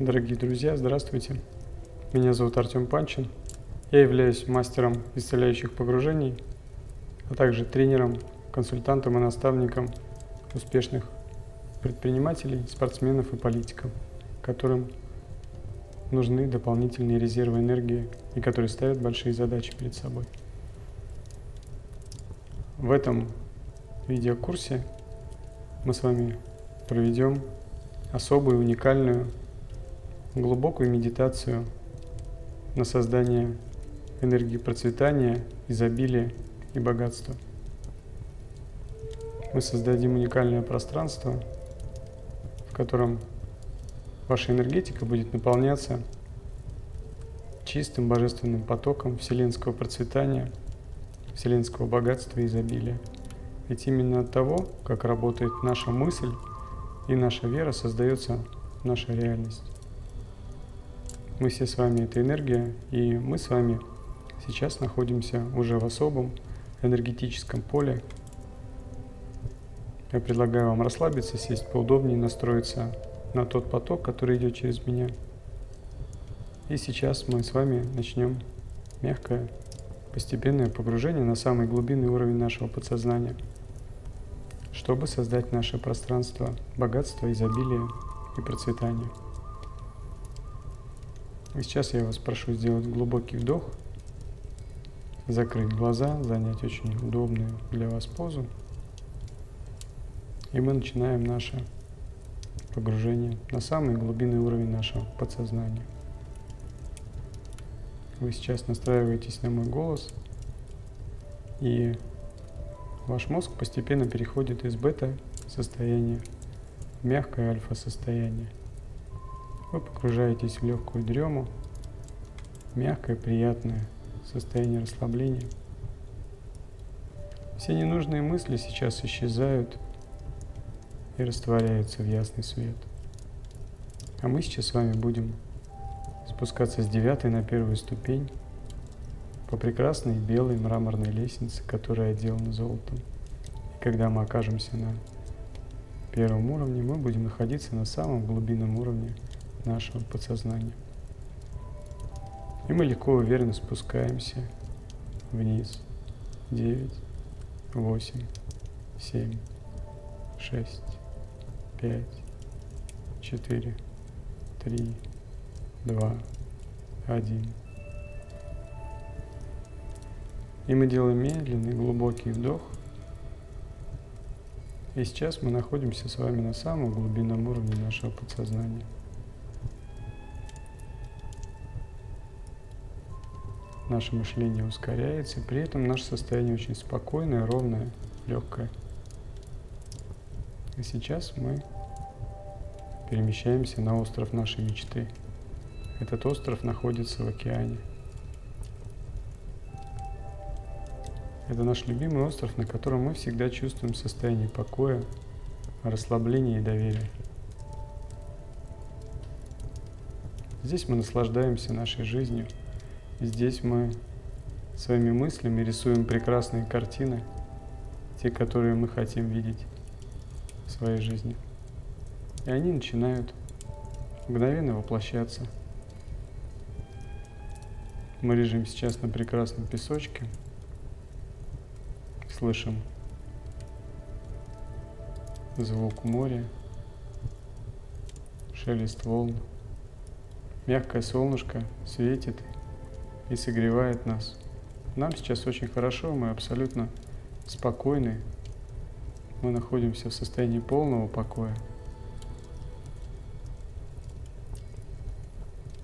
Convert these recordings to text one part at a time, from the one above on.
Дорогие друзья, здравствуйте. Меня зовут Артем Панчин. Я являюсь мастером исцеляющих погружений, а также тренером, консультантом и наставником успешных предпринимателей, спортсменов и политиков, которым нужны дополнительные резервы энергии и которые ставят большие задачи перед собой. В этом видеокурсе мы с вами проведем особую, уникальную глубокую медитацию на создание энергии процветания, изобилия и богатства. Мы создадим уникальное пространство, в котором ваша энергетика будет наполняться чистым божественным потоком вселенского процветания, вселенского богатства и изобилия. Ведь именно от того, как работает наша мысль и наша вера, создается наша реальность. Мы все с вами это энергия, и мы с вами сейчас находимся уже в особом энергетическом поле. Я предлагаю вам расслабиться, сесть поудобнее, настроиться на тот поток, который идет через меня. И сейчас мы с вами начнем мягкое, постепенное погружение на самый глубинный уровень нашего подсознания, чтобы создать наше пространство богатства, изобилия и процветания. И сейчас я вас прошу сделать глубокий вдох, закрыть глаза, занять очень удобную для вас позу. И мы начинаем наше погружение на самый глубинный уровень нашего подсознания. Вы сейчас настраиваетесь на мой голос, и ваш мозг постепенно переходит из бета-состояния в мягкое альфа-состояние. Вы погружаетесь в легкую дрему, мягкое, приятное состояние расслабления. Все ненужные мысли сейчас исчезают и растворяются в ясный свет. А мы сейчас с вами будем спускаться с девятой на первую ступень по прекрасной белой мраморной лестнице, которая отделана золотом. И когда мы окажемся на первом уровне, мы будем находиться на самом глубинном уровне – нашего подсознания. И мы легко и уверенно спускаемся вниз. 9, 8, 7, 6, 5, 4, 3, 2, 1. И мы делаем медленный глубокий вдох. И сейчас мы находимся с вами на самом глубинном уровне нашего подсознания. Наше мышление ускоряется, при этом наше состояние очень спокойное, ровное, легкое. И сейчас мы перемещаемся на остров нашей мечты. Этот остров находится в океане. Это наш любимый остров, на котором мы всегда чувствуем состояние покоя, расслабления и доверия. Здесь мы наслаждаемся нашей жизнью – Здесь мы своими мыслями рисуем прекрасные картины, те, которые мы хотим видеть в своей жизни. И они начинают мгновенно воплощаться. Мы лежим сейчас на прекрасном песочке, слышим звук моря, шелест волн. Мягкое солнышко светит и согревает нас. Нам сейчас очень хорошо, мы абсолютно спокойны, мы находимся в состоянии полного покоя.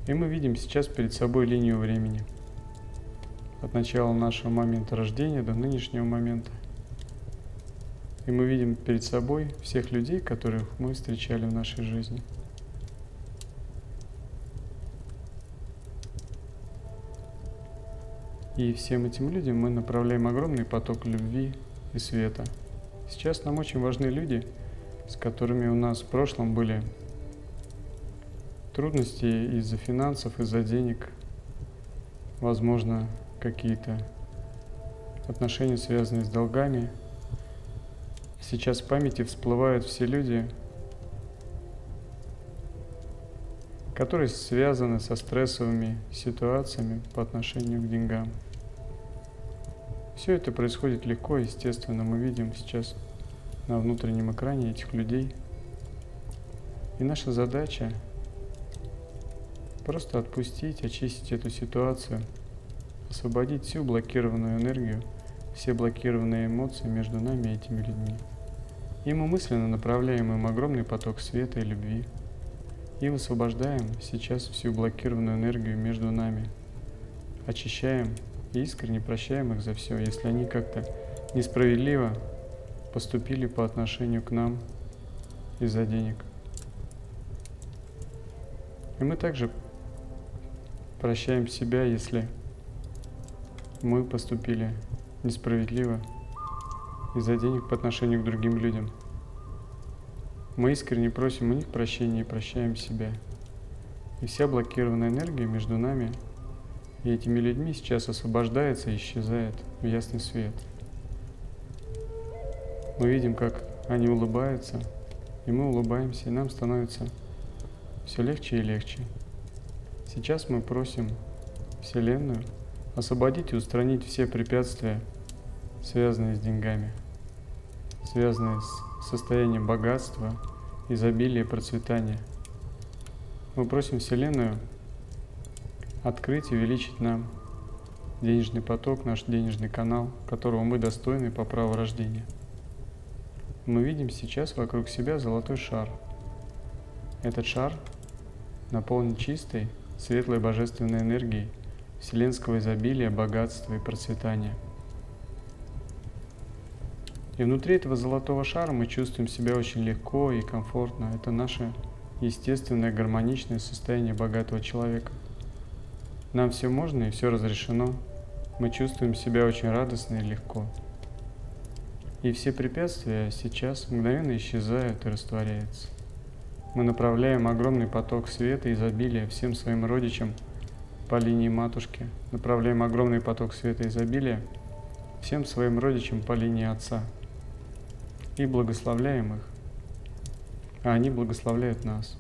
И мы видим сейчас перед собой линию времени. От начала нашего момента рождения до нынешнего момента. И мы видим перед собой всех людей, которых мы встречали в нашей жизни – И всем этим людям мы направляем огромный поток любви и света. Сейчас нам очень важны люди, с которыми у нас в прошлом были трудности из-за финансов, из-за денег, возможно, какие-то отношения, связанные с долгами. Сейчас в памяти всплывают все люди, которые связаны со стрессовыми ситуациями по отношению к деньгам. Все это происходит легко, естественно. Мы видим сейчас на внутреннем экране этих людей. И наша задача просто отпустить, очистить эту ситуацию, освободить всю блокированную энергию, все блокированные эмоции между нами и этими людьми. И мы мысленно направляем им огромный поток света и любви. И высвобождаем сейчас всю блокированную энергию между нами. Очищаем и искренне прощаем их за все, если они как-то несправедливо поступили по отношению к нам из-за денег. И мы также прощаем себя, если мы поступили несправедливо из-за денег по отношению к другим людям. Мы искренне просим у них прощения и прощаем себя. И вся блокированная энергия между нами и этими людьми сейчас освобождается и исчезает в ясный свет. Мы видим, как они улыбаются, и мы улыбаемся, и нам становится все легче и легче. Сейчас мы просим Вселенную освободить и устранить все препятствия, связанные с деньгами – связанные с состоянием богатства, изобилия, процветания. Мы просим Вселенную открыть и увеличить нам денежный поток, наш денежный канал, которого мы достойны по праву рождения. Мы видим сейчас вокруг себя золотой шар. Этот шар наполнен чистой, светлой божественной энергией вселенского изобилия, богатства и процветания – и внутри этого золотого шара мы чувствуем себя очень легко и комфортно. Это наше естественное гармоничное состояние богатого человека. Нам все можно и все разрешено. Мы чувствуем себя очень радостно и легко. И все препятствия сейчас мгновенно исчезают и растворяются. Мы направляем огромный поток света и изобилия всем своим родичам по линии матушки. Направляем огромный поток света и изобилия всем своим родичам по линии отца – и благословляем их, а они благословляют нас.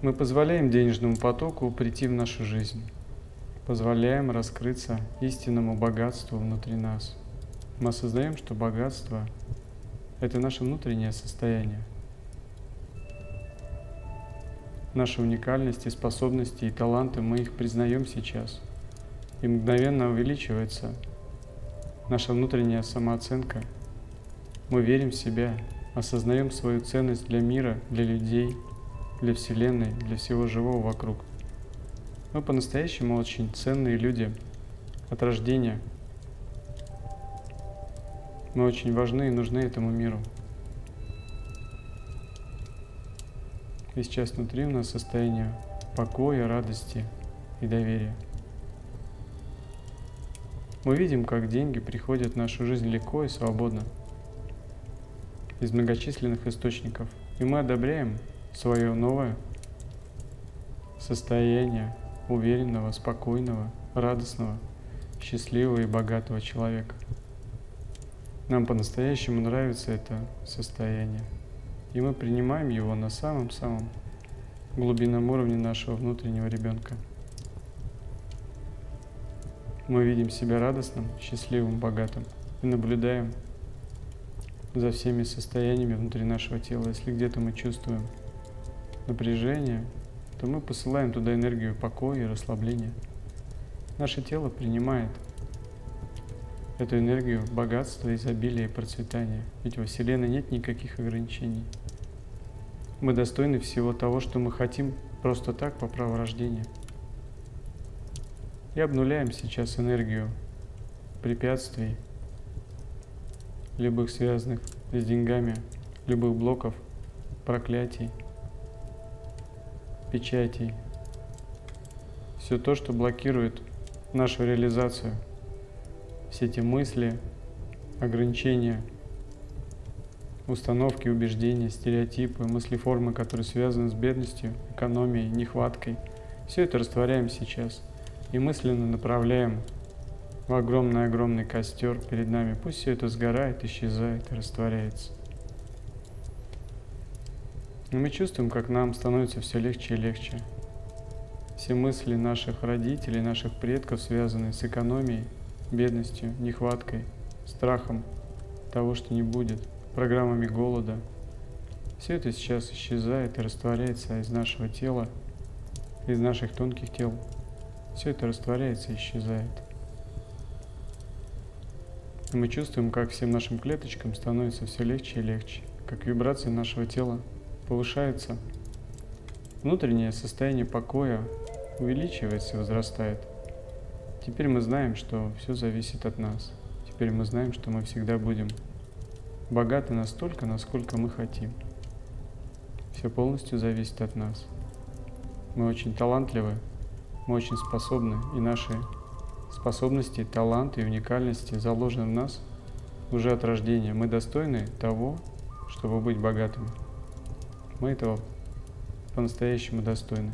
Мы позволяем денежному потоку прийти в нашу жизнь, позволяем раскрыться истинному богатству внутри нас. Мы осознаем, что богатство – это наше внутреннее состояние. Наши уникальности, способности и таланты мы их признаем сейчас. И мгновенно увеличивается наша внутренняя самооценка. Мы верим в себя, осознаем свою ценность для мира, для людей, для Вселенной, для всего живого вокруг. Мы по-настоящему очень ценные люди от рождения. Мы очень важны и нужны этому миру. И сейчас внутри у нас состояние покоя, радости и доверия. Мы видим, как деньги приходят в нашу жизнь легко и свободно из многочисленных источников. И мы одобряем свое новое состояние уверенного, спокойного, радостного, счастливого и богатого человека. Нам по-настоящему нравится это состояние. И мы принимаем его на самом-самом глубинном уровне нашего внутреннего ребенка. Мы видим себя радостным, счастливым, богатым и наблюдаем за всеми состояниями внутри нашего тела. Если где-то мы чувствуем напряжение, то мы посылаем туда энергию покоя и расслабления. Наше тело принимает эту энергию богатства, изобилия и процветания. Ведь во Вселенной нет никаких ограничений. Мы достойны всего того, что мы хотим просто так по праву рождения – и обнуляем сейчас энергию препятствий, любых связанных с деньгами, любых блоков, проклятий, печатей. Все то, что блокирует нашу реализацию. Все эти мысли, ограничения, установки, убеждения, стереотипы, мыслеформы, которые связаны с бедностью, экономией, нехваткой. Все это растворяем сейчас – и мысленно направляем в огромный-огромный костер перед нами. Пусть все это сгорает, исчезает и растворяется. И мы чувствуем, как нам становится все легче и легче. Все мысли наших родителей, наших предков, связанные с экономией, бедностью, нехваткой, страхом того, что не будет, программами голода, все это сейчас исчезает и растворяется из нашего тела, из наших тонких тел. Все это растворяется и исчезает. И мы чувствуем, как всем нашим клеточкам становится все легче и легче, как вибрации нашего тела повышаются, внутреннее состояние покоя увеличивается и возрастает. Теперь мы знаем, что все зависит от нас. Теперь мы знаем, что мы всегда будем богаты настолько, насколько мы хотим. Все полностью зависит от нас. Мы очень талантливы, мы очень способны, и наши способности, таланты и уникальности заложены в нас уже от рождения. Мы достойны того, чтобы быть богатыми. Мы этого по-настоящему достойны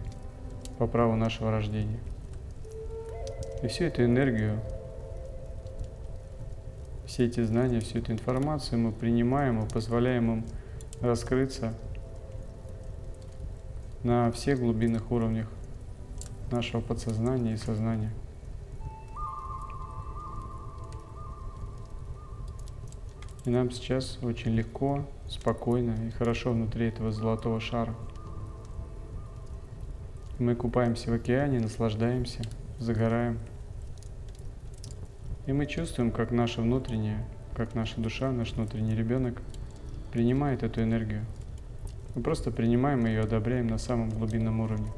по праву нашего рождения. И всю эту энергию, все эти знания, всю эту информацию мы принимаем и позволяем им раскрыться на всех глубинных уровнях нашего подсознания и сознания. И нам сейчас очень легко, спокойно и хорошо внутри этого золотого шара. Мы купаемся в океане, наслаждаемся, загораем. И мы чувствуем, как наша внутренняя, как наша душа, наш внутренний ребенок принимает эту энергию. Мы просто принимаем ее, одобряем на самом глубинном уровне.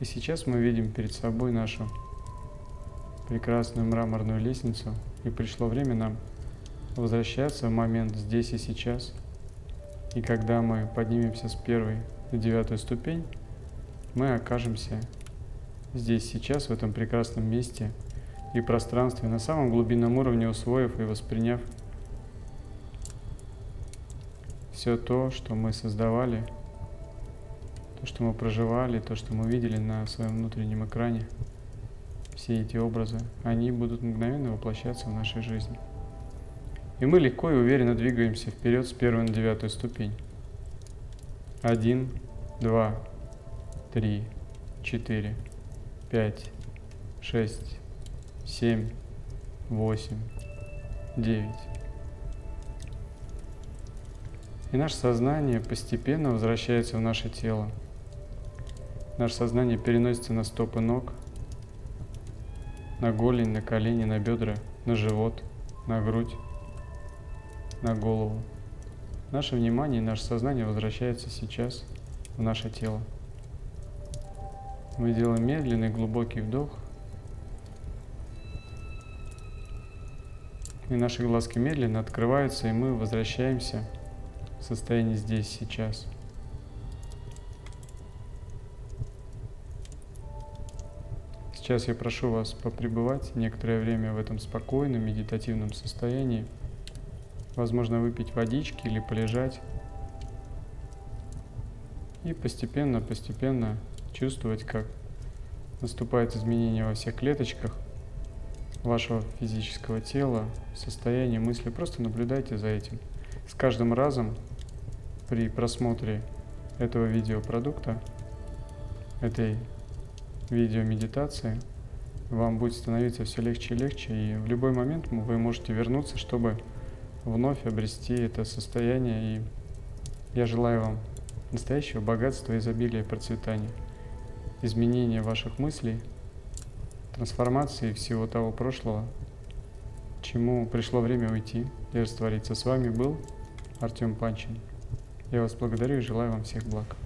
И сейчас мы видим перед собой нашу прекрасную мраморную лестницу, и пришло время нам возвращаться в момент здесь и сейчас. И когда мы поднимемся с первой на девятую ступень, мы окажемся здесь сейчас, в этом прекрасном месте и пространстве, на самом глубинном уровне усвоив и восприняв все то, что мы создавали, то, что мы проживали, то, что мы видели на своем внутреннем экране – все эти образы, они будут мгновенно воплощаться в нашей жизни. И мы легко и уверенно двигаемся вперед с первой на девятую ступень. Один, два, три, четыре, пять, шесть, семь, восемь, девять. И наше сознание постепенно возвращается в наше тело. Наше сознание переносится на стопы ног – на голень, на колени, на бедра, на живот, на грудь, на голову. Наше внимание и наше сознание возвращается сейчас в наше тело. Мы делаем медленный глубокий вдох. И наши глазки медленно открываются, и мы возвращаемся в состояние здесь, сейчас – Сейчас я прошу вас попребывать некоторое время в этом спокойном медитативном состоянии. Возможно, выпить водички или полежать. И постепенно, постепенно чувствовать, как наступает изменение во всех клеточках вашего физического тела, состояния мысли. Просто наблюдайте за этим. С каждым разом при просмотре этого видеопродукта, этой видео медитации, вам будет становиться все легче и легче, и в любой момент вы можете вернуться, чтобы вновь обрести это состояние. И я желаю вам настоящего богатства, изобилия процветания, изменения ваших мыслей, трансформации всего того прошлого, чему пришло время уйти и раствориться. С вами был Артем Панчин. Я вас благодарю и желаю вам всех благ.